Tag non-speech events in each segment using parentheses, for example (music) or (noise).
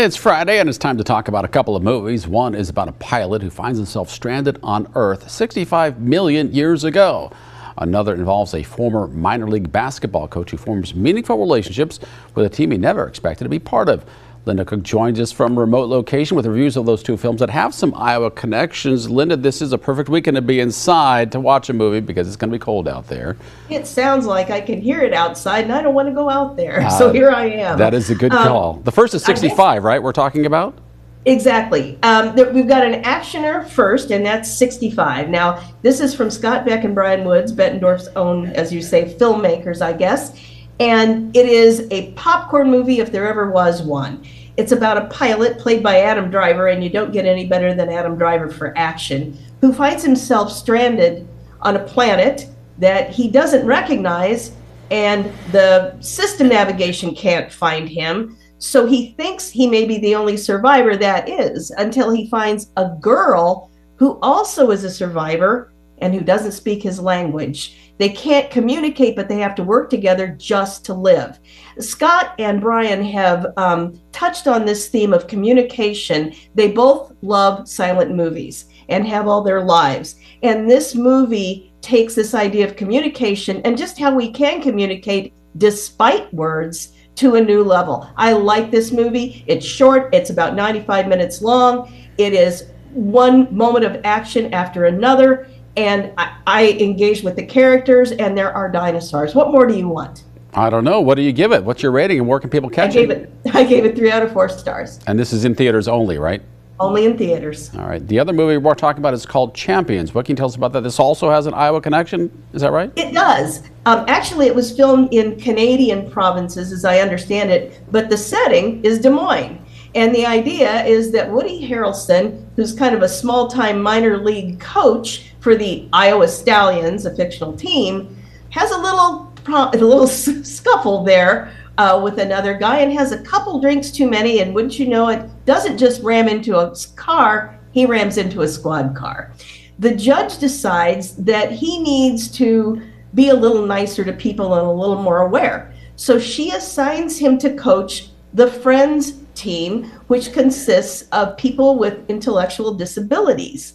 It's Friday and it's time to talk about a couple of movies. One is about a pilot who finds himself stranded on Earth 65 million years ago. Another involves a former minor league basketball coach who forms meaningful relationships with a team he never expected to be part of. Linda Cook joins us from remote location with reviews of those two films that have some Iowa connections. Linda, this is a perfect weekend to be inside to watch a movie because it's going to be cold out there. It sounds like I can hear it outside and I don't want to go out there. Uh, (laughs) so here I am. That is a good um, call. The first is 65, right? We're talking about? Exactly. Um, we've got an actioner first, and that's 65. Now, this is from Scott Beck and Bryan Woods, Bettendorf's own, as you say, filmmakers, I guess. And it is a popcorn movie if there ever was one. It's about a pilot played by Adam Driver, and you don't get any better than Adam Driver for action, who finds himself stranded on a planet that he doesn't recognize, and the system navigation can't find him. So he thinks he may be the only survivor that is until he finds a girl who also is a survivor and who doesn't speak his language. They can't communicate, but they have to work together just to live. Scott and Bryan have um, touched on this theme of communication. They both love silent movies and have all their lives. And this movie takes this idea of communication and just how we can communicate despite words to a new level. I like this movie. It's short, it's about 95 minutes long. It is one moment of action after another and I, I engage with the characters, and there are dinosaurs. What more do you want? I don't know. What do you give it? What's your rating, and where can people catch I gave it? it? (laughs) I gave it three out of four stars. And this is in theaters only, right? Only in theaters. All right. The other movie we're talking about is called Champions. What can you tell us about that? This also has an Iowa connection. Is that right? It does. Um, actually, it was filmed in Canadian provinces, as I understand it, but the setting is Des Moines. And the idea is that Woody Harrelson, who's kind of a small time minor league coach for the Iowa Stallions, a fictional team, has a little, (laughs) a little scuffle there uh, with another guy and has a couple drinks too many. And wouldn't you know it, doesn't just ram into a car, he rams into a squad car. The judge decides that he needs to be a little nicer to people and a little more aware. So she assigns him to coach the Friends team, which consists of people with intellectual disabilities.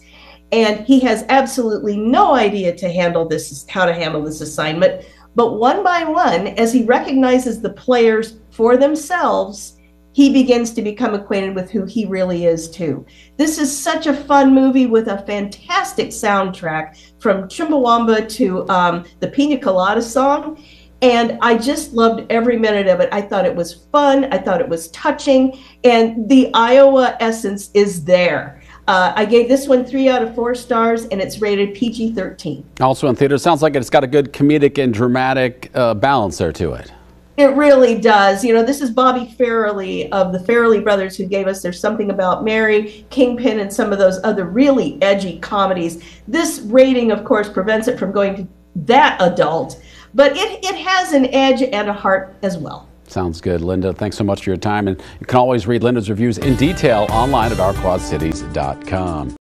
And he has absolutely no idea to handle this, how to handle this assignment. But one by one, as he recognizes the players for themselves, he begins to become acquainted with who he really is too. This is such a fun movie with a fantastic soundtrack from Chumbawamba to um, the Pina Colada song. And I just loved every minute of it. I thought it was fun. I thought it was touching. And the Iowa essence is there. Uh, I gave this one three out of four stars, and it's rated PG 13. Also in theater, sounds like it's got a good comedic and dramatic uh, balance there to it. It really does. You know, this is Bobby Farrelly of the Farrelly brothers who gave us There's Something About Mary, Kingpin, and some of those other really edgy comedies. This rating, of course, prevents it from going to that adult but it, it has an edge and a heart as well. Sounds good. Linda, thanks so much for your time. And you can always read Linda's reviews in detail online at ourquadcities.com.